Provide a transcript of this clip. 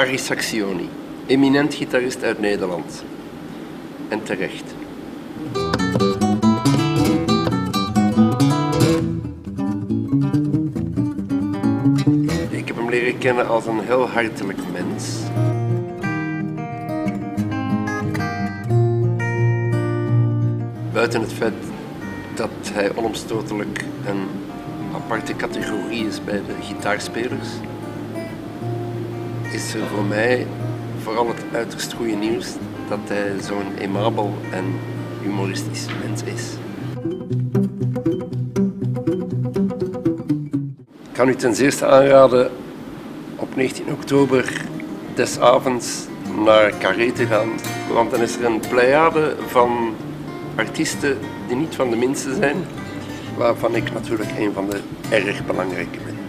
Harry Saxioni, eminent gitarist uit Nederland. En terecht. Ik heb hem leren kennen als een heel hartelijk mens. Buiten het feit dat hij onomstotelijk een aparte categorie is bij de gitaarspelers, is er voor mij vooral het uiterst goede nieuws dat hij zo'n aimabel en humoristisch mens is. Ik kan u ten zeerste aanraden op 19 oktober des avonds naar Carré te gaan, want dan is er een pleiade van artiesten die niet van de minste zijn, waarvan ik natuurlijk een van de erg belangrijke ben.